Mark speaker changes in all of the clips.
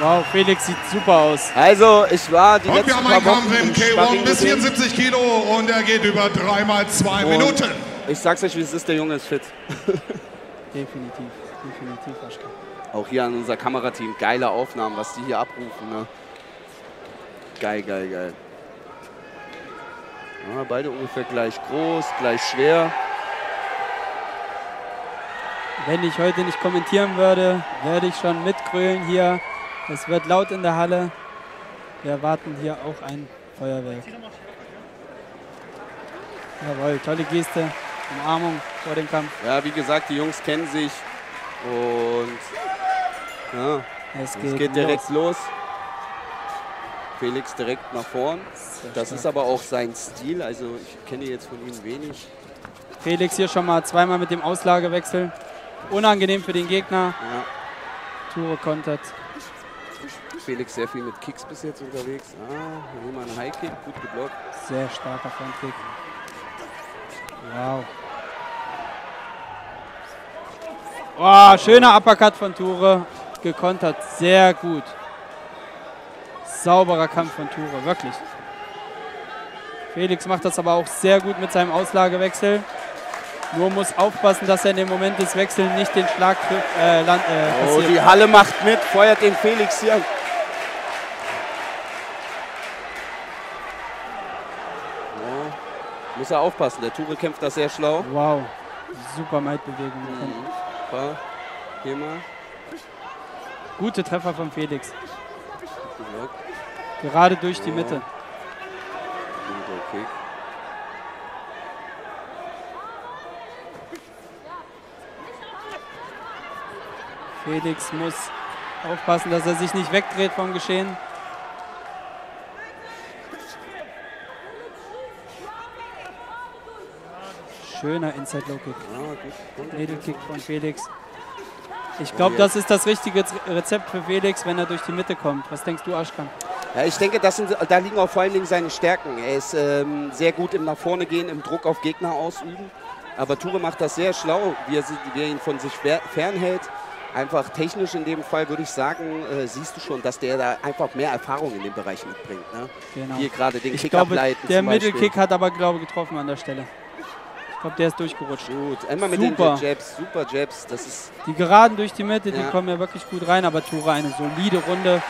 Speaker 1: Wow, Felix sieht super aus.
Speaker 2: Also, ich war die
Speaker 3: Und wir
Speaker 2: letzten
Speaker 3: haben
Speaker 2: paar
Speaker 3: einen
Speaker 2: Wochen
Speaker 3: Kampf im
Speaker 2: im
Speaker 3: K1
Speaker 2: Sparring
Speaker 3: bis
Speaker 2: gesehen.
Speaker 3: 74 Kilo und er geht über 3 mal 2
Speaker 2: Und
Speaker 3: Minuten.
Speaker 2: Ich sag's euch, wie es ist, der Junge ist fit.
Speaker 1: Definitiv, definitiv, Aschka.
Speaker 2: Auch hier an unser Kamerateam. Geile Aufnahmen, was die hier abrufen. Ne? Geil, geil, geil. Ja, beide ungefähr gleich groß, gleich schwer.
Speaker 1: Wenn ich heute nicht kommentieren würde, würde ich schon mitgrölen hier. Es wird laut in der Halle. Wir erwarten hier auch ein Feuerwerk. Jawohl, tolle Geste. Umarmung vor dem Kampf.
Speaker 2: Ja, wie gesagt, die Jungs kennen sich. Und ja,
Speaker 1: Es
Speaker 2: es
Speaker 1: geht,
Speaker 2: geht direkt
Speaker 1: los.
Speaker 2: los. Felix direkt nach vorn. Das ist aber auch sein Stil. Also ich kenne jetzt von ihm wenig.
Speaker 1: Felix hier schon mal zweimal mit dem Auslagewechsel. Unangenehm für den Gegner.
Speaker 2: Ja,
Speaker 1: Ture kontert.
Speaker 2: Felix sehr viel mit Kicks bis jetzt unterwegs. Ah, hier nehmen wir einen High Kick, gut geblockt.
Speaker 1: Sehr starker Frontkick. Wow. Oh, schöner Uppercut von Ture. Gekontert. Sehr gut. Sauberer Kampf von Ture, wirklich. Felix macht das aber auch sehr gut mit seinem Auslagewechsel. Nur muss aufpassen, dass er in dem Moment des Wechsels nicht den Schlag äh, land, äh,
Speaker 2: Oh, die Halle macht mit, feuert den Felix hier. Ja, muss er aufpassen, der Ture kämpft da sehr schlau.
Speaker 1: Wow. Super Maidbewegung.
Speaker 2: Mhm. Hier mal.
Speaker 1: Gute Treffer von Felix. Gerade durch die
Speaker 2: Ja.
Speaker 1: Mitte.
Speaker 2: Guter Kick.
Speaker 1: Felix muss aufpassen, dass er sich nicht wegdreht vom Geschehen. Schöner Inside Low Kick.
Speaker 2: Ja, gut.
Speaker 1: Needle Kick von Felix. Ich glaube, das ist das richtige Rezept für Felix, wenn er durch die Mitte kommt. Was denkst du, Aschkan?
Speaker 2: Ja, ich denke, das sind, da liegen auch vor allen Dingen seine Stärken. Er ist ähm, sehr gut im nach vorne gehen, im Druck auf Gegner ausüben. Aber Ture macht das sehr schlau, wie er, wie er ihn von sich fer- fernhält. Einfach technisch in dem Fall würde ich sagen, äh, siehst du schon, dass der da einfach mehr Erfahrung in dem Bereich mitbringt. Ne?
Speaker 1: Genau.
Speaker 2: Hier gerade den
Speaker 1: Ich
Speaker 2: Kick
Speaker 1: glaube,
Speaker 2: ableiten.
Speaker 1: der. Mittelkick hat aber, glaube ich, getroffen an der Stelle. Ich glaube, der ist durchgerutscht.
Speaker 2: Gut, einmal mit
Speaker 1: Super.
Speaker 2: den Jabs, super Jabs. Das ist
Speaker 1: Die Geraden durch die Mitte, die
Speaker 2: Ja.
Speaker 1: kommen ja wirklich gut rein, aber Tura eine solide Runde.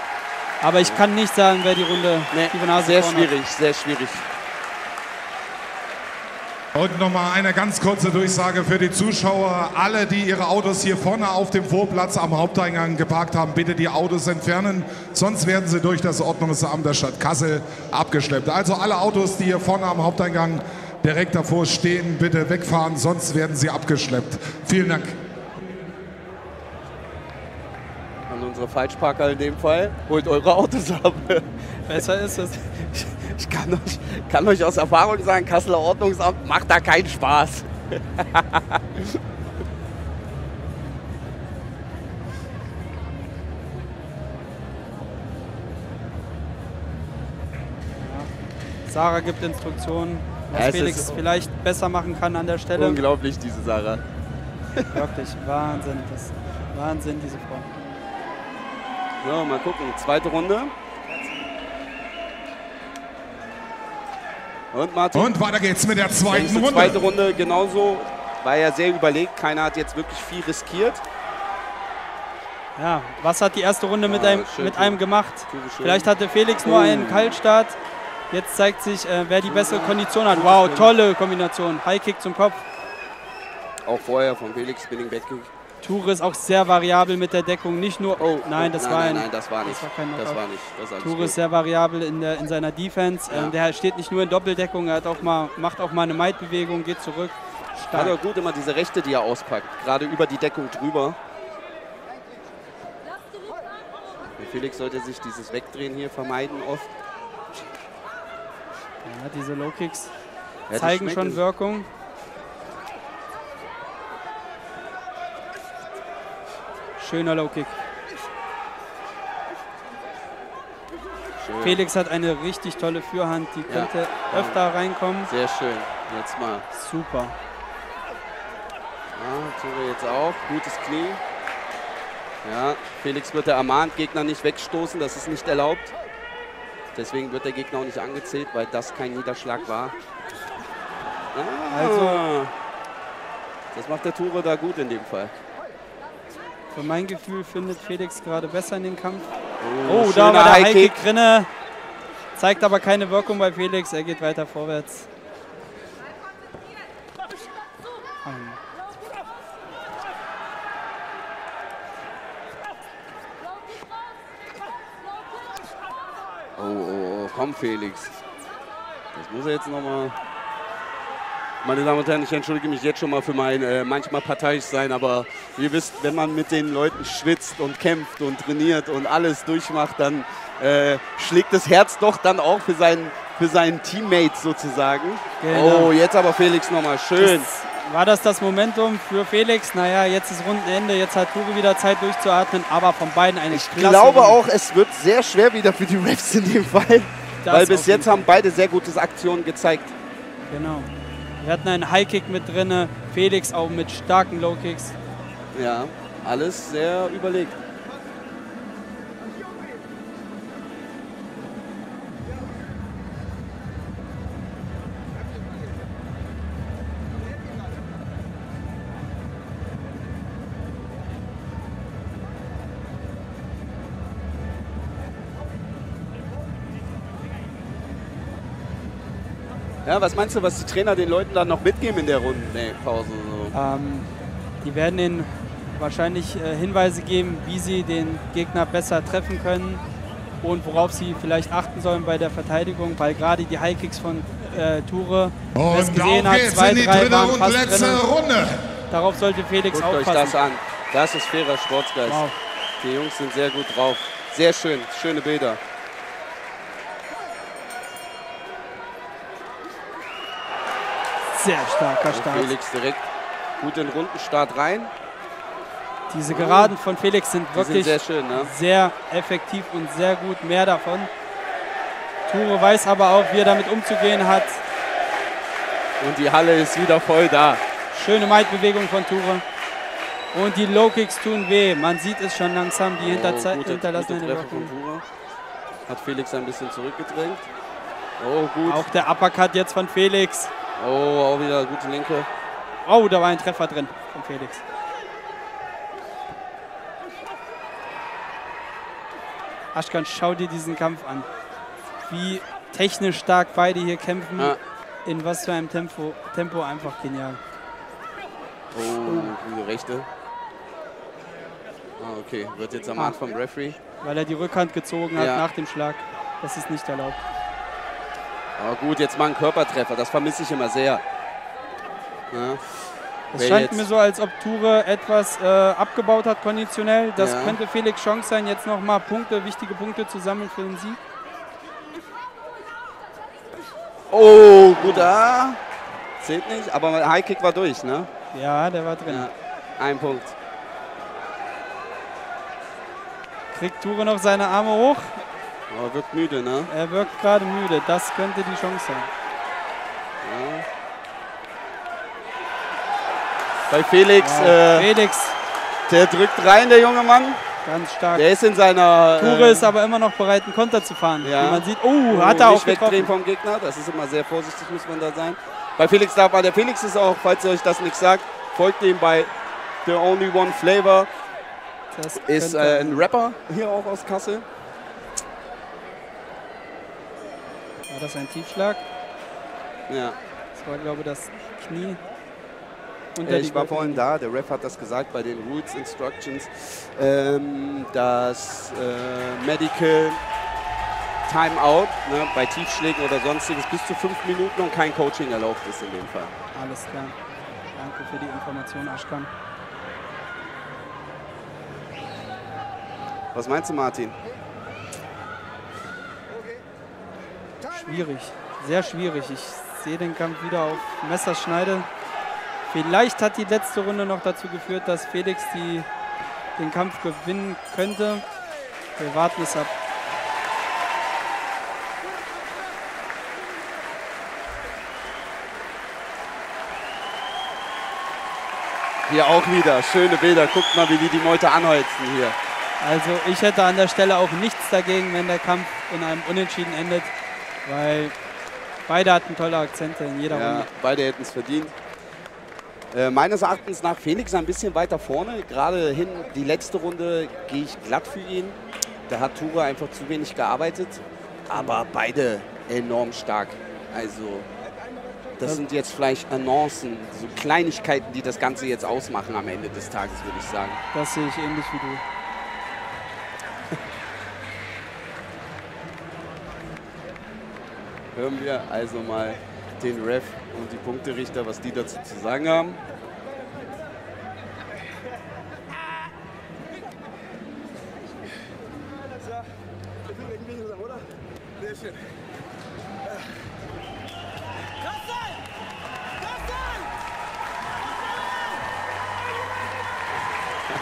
Speaker 1: Aber ich kann nicht sagen, wer die Runde
Speaker 2: nee,
Speaker 1: die Nase
Speaker 2: sehr
Speaker 1: vorn hat.
Speaker 2: schwierig, sehr schwierig.
Speaker 3: Und nochmal eine ganz kurze Durchsage für die Zuschauer. Alle, die ihre Autos hier vorne auf dem Vorplatz am Haupteingang geparkt haben, bitte die Autos entfernen. Sonst werden sie durch das Ordnungsamt der Stadt Kassel abgeschleppt. Also alle Autos, die hier vorne am Haupteingang direkt davor stehen, bitte wegfahren, sonst werden sie abgeschleppt. Vielen Dank.
Speaker 2: An unsere Falschparker in dem Fall. Holt eure Autos ab.
Speaker 1: Besser ist es.
Speaker 2: Ich kann euch, kann euch aus Erfahrung sagen, Kasseler Ordnungsamt macht da keinen Spaß.
Speaker 1: Sarah gibt Instruktionen, was
Speaker 2: Ja,
Speaker 1: Felix vielleicht besser machen kann an der Stelle.
Speaker 2: Unglaublich, diese Sarah.
Speaker 1: Wirklich, Wahnsinn. Das Wahnsinn, diese Frau.
Speaker 2: So, mal gucken. Zweite Runde. Und Martin.
Speaker 3: Und weiter geht's mit der zweiten Runde.
Speaker 2: Zweite Runde genauso. War ja sehr überlegt. Keiner hat jetzt wirklich viel riskiert.
Speaker 1: Ja, was hat die erste Runde mit,
Speaker 2: Ah,
Speaker 1: einem,
Speaker 2: schön,
Speaker 1: mit einem gemacht? Vielleicht hatte Felix nur
Speaker 2: Oh.
Speaker 1: einen Kaltstart. Jetzt zeigt sich, äh, wer die bessere Kondition hat. Wow, tolle Kombination. High Kick zum Kopf.
Speaker 2: Auch vorher von Felix Spinning Backkick.
Speaker 1: Ture ist auch sehr variabel mit der Deckung. Nicht nur.
Speaker 2: Oh,
Speaker 1: nein, das
Speaker 2: nein,
Speaker 1: war
Speaker 2: nein,
Speaker 1: ein.
Speaker 2: nein, das war nicht.
Speaker 1: Das war kein
Speaker 2: Das war nicht. Das
Speaker 1: Ture ist sehr variabel in, der, in seiner Defense.
Speaker 2: Ja.
Speaker 1: Ähm, der steht nicht nur in Doppeldeckung, er hat auch mal, macht auch mal eine Maidbewegung, geht zurück.
Speaker 2: Hat
Speaker 1: Stark.
Speaker 2: er gut immer diese Rechte, die er auspackt. Gerade über die Deckung drüber. Der Felix sollte sich dieses Wegdrehen hier vermeiden oft.
Speaker 1: Ja, diese Low Kicks
Speaker 2: Ja,
Speaker 1: zeigen schon. Wirkung. Schöner Low Kick.
Speaker 2: Schön.
Speaker 1: Felix hat eine richtig tolle Fürhand, die
Speaker 2: Ja.
Speaker 1: könnte öfter reinkommen.
Speaker 2: Sehr schön. Jetzt mal.
Speaker 1: Super.
Speaker 2: Ja, Ture jetzt auch. Gutes Knie. Ja, Felix wird er ermahnt, Gegner nicht wegstoßen, das ist nicht erlaubt. Deswegen wird der Gegner auch nicht angezählt, weil das kein Niederschlag war. Ah,
Speaker 1: Also-
Speaker 2: das macht der Ture da gut in dem Fall.
Speaker 1: Für mein Gefühl findet Felix gerade besser in den Kampf.
Speaker 2: Oh,
Speaker 1: Oh, da war der
Speaker 2: High Kick.
Speaker 1: drinne. Zeigt aber keine Wirkung bei Felix. Er geht weiter vorwärts.
Speaker 2: Oh, oh, oh, komm Felix. Das muss er jetzt nochmal... Meine Damen und Herren, ich entschuldige mich jetzt schon mal für mein äh, manchmal parteiisch sein, aber ihr wisst, wenn man mit den Leuten schwitzt und kämpft und trainiert und alles durchmacht, dann äh, schlägt das Herz doch dann auch für seinen, für seinen Teammate sozusagen.
Speaker 1: Genau.
Speaker 2: Oh, jetzt aber Felix nochmal schön.
Speaker 1: Das, war das das Momentum für Felix? Naja, jetzt ist Rundenende. Jetzt hat Turi wieder Zeit durchzuatmen. Aber von beiden eine
Speaker 2: Ich
Speaker 1: klasse
Speaker 2: glaube
Speaker 1: Runde.
Speaker 2: auch, es wird sehr schwer wieder für die Refs in dem Fall,
Speaker 1: Das
Speaker 2: weil bis jetzt haben beide sehr gute Aktionen gezeigt.
Speaker 1: Genau. Wir hatten einen High-Kick mit drin. Felix auch mit starken Low-Kicks.
Speaker 2: Ja, alles sehr überlegt. Ja, was meinst du, was die Trainer den Leuten dann noch mitgeben in der Runde? Nee, Pause. So.
Speaker 1: Ähm, die werden ihnen wahrscheinlich äh, Hinweise geben, wie sie den Gegner besser treffen können und worauf sie vielleicht achten sollen bei der Verteidigung, weil gerade die High-Kicks von äh, Ture,
Speaker 3: Und
Speaker 1: gesehen
Speaker 3: auf
Speaker 1: hat,
Speaker 3: geht's
Speaker 1: zwei,
Speaker 3: in die
Speaker 1: drei
Speaker 3: dritte
Speaker 1: waren
Speaker 3: und
Speaker 1: fast
Speaker 3: letzte
Speaker 1: drin.
Speaker 3: Runde.
Speaker 1: Darauf sollte Felix
Speaker 2: Guckt euch das
Speaker 1: aufpassen.
Speaker 2: an. Das ist fairer Sportsgeist.
Speaker 1: Wow.
Speaker 2: Die Jungs sind sehr gut drauf. Sehr schön, schöne Bilder.
Speaker 1: Sehr starker
Speaker 2: Und
Speaker 1: Start.
Speaker 2: Felix direkt gut in den Rundenstart rein.
Speaker 1: Diese Geraden von Felix sind wirklich
Speaker 2: sind sehr schön, ne?
Speaker 1: sehr effektiv und sehr gut. Mehr davon. Ture weiß aber auch, wie er damit umzugehen hat.
Speaker 2: Und die Halle ist wieder voll da.
Speaker 1: Schöne Maidbewegung von Ture. Und die Low-Kicks tun weh. Man sieht es schon langsam, die hinterzei-
Speaker 2: oh, gute,
Speaker 1: hinterlassen
Speaker 2: gute
Speaker 1: Wirkung.
Speaker 2: Ture. Hat Felix ein bisschen zurückgedrängt. Oh, gut.
Speaker 1: Auch der Uppercut jetzt von Felix.
Speaker 2: Oh, auch wieder gute Linke.
Speaker 1: Oh, da war ein Treffer drin von Felix. Aschkan, schau dir diesen Kampf an. Wie technisch stark beide hier kämpfen.
Speaker 2: Ja.
Speaker 1: In was für einem Tempo. Tempo einfach genial.
Speaker 2: Oh, gute Rechte. Ah, okay. Wird jetzt ermahnt vom Referee.
Speaker 1: Weil er die Rückhand gezogen hat
Speaker 2: Ja.
Speaker 1: nach dem Schlag. Das ist nicht erlaubt.
Speaker 2: Aber gut, jetzt mal ein Körpertreffer. Das vermisse ich immer sehr. Ja.
Speaker 1: Es
Speaker 2: Wer
Speaker 1: scheint
Speaker 2: jetzt?
Speaker 1: mir so, als ob Ture etwas äh, abgebaut hat konditionell. Das
Speaker 2: Ja.
Speaker 1: könnte Felix Chance sein, jetzt nochmal Punkte, wichtige Punkte zu sammeln für den Sieg.
Speaker 2: Oh, gut. Ah. Zählt nicht, aber High Kick war durch, ne?
Speaker 1: Ja, der war drin.
Speaker 2: Ja. Ein Punkt.
Speaker 1: Kriegt Ture noch seine Arme hoch.
Speaker 2: Aber wirkt müde, ne?
Speaker 1: Er wirkt gerade müde. Das könnte die Chance sein.
Speaker 2: Ja. Bei Felix,
Speaker 1: Wow.
Speaker 2: äh,
Speaker 1: Felix,
Speaker 2: der drückt rein, der junge Mann.
Speaker 1: ganz stark.
Speaker 2: Der ist in seiner.
Speaker 1: Ture
Speaker 2: äh,
Speaker 1: ist aber immer noch bereit, einen Konter zu fahren.
Speaker 2: Ja.
Speaker 1: Wie man sieht, oh,
Speaker 2: Oh,
Speaker 1: hat er auch
Speaker 2: wegdrehen
Speaker 1: getroffen.
Speaker 2: vom Gegner. Das ist immer sehr vorsichtig, muss man da sein. Bei Felix darf man, der Felix ist auch, falls ihr euch das nicht sagt, folgt ihm bei The Only One Flavor.
Speaker 1: Das
Speaker 2: Ist äh, ein Rapper hier auch aus Kassel.
Speaker 1: War das ein Tiefschlag?
Speaker 2: Ja.
Speaker 1: Das war, glaube ich, das Knie.
Speaker 2: Äh, ich war vorhin da, der Ref hat das gesagt bei den Rules Instructions, ähm, dass äh, Medical Timeout ne, bei Tiefschlägen oder sonstiges bis zu fünf Minuten und kein Coaching erlaubt ist in dem Fall.
Speaker 1: Alles klar. Danke für die Information, Aschkan.
Speaker 2: Was meinst du, Martin?
Speaker 1: Schwierig, sehr schwierig. Ich sehe den Kampf wieder auf Messerschneide. Vielleicht hat die letzte Runde noch dazu geführt, dass Felix die, den Kampf gewinnen könnte. Wir warten es ab.
Speaker 2: Hier auch wieder. Schöne Bilder. Guckt mal, wie die die Meute anholzen hier.
Speaker 1: Also ich hätte an der Stelle auch nichts dagegen, wenn der Kampf in einem Unentschieden endet, weil beide hatten tolle Akzente in jeder
Speaker 2: Ja,
Speaker 1: Runde.
Speaker 2: beide hätten es verdient. Äh, meines Erachtens nach Felix ein bisschen weiter vorne. Gerade hin die letzte Runde gehe ich glatt für ihn. Da hat Ture einfach zu wenig gearbeitet. Aber beide enorm stark. Also das sind jetzt vielleicht Annoncen, so Kleinigkeiten, die das Ganze jetzt ausmachen am Ende des Tages, würde ich sagen.
Speaker 1: Das sehe ich ähnlich wie du.
Speaker 2: Hören wir also mal den Ref und die Punkterichter, was die dazu zu sagen haben.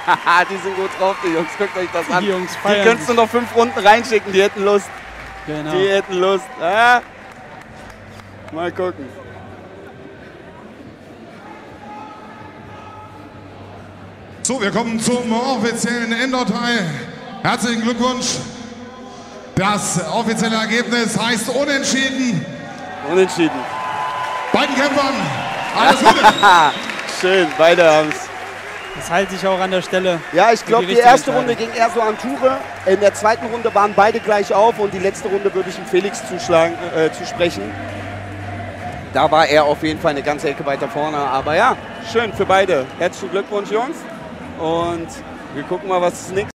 Speaker 2: Haha, die sind gut drauf, die Jungs. Guckt euch das an.
Speaker 1: Die Jungs
Speaker 2: die könntest du noch fünf Runden reinschicken, die hätten Lust.
Speaker 1: Genau.
Speaker 2: Die hätten Lust. Ah. Mal gucken.
Speaker 3: So, wir kommen zum offiziellen Indoor-Teil. Herzlichen Glückwunsch. Das offizielle Ergebnis heißt Unentschieden.
Speaker 2: Unentschieden.
Speaker 3: Beiden Kämpfern alles Gute.
Speaker 2: Schön, beide haben es.
Speaker 1: Das halte ich auch an der Stelle.
Speaker 2: Ja, ich glaube, die,
Speaker 1: richtige
Speaker 2: erste Runde ging eher so an Ture. In der zweiten Runde waren beide gleich auf und die letzte Runde würde ich ihm Felix zuschlagen, äh, zusprechen. Da war er auf jeden Fall eine ganze Ecke weiter vorne. Aber ja, schön für beide. Herzlichen Glückwunsch, Jungs. Und wir gucken mal, was das nächste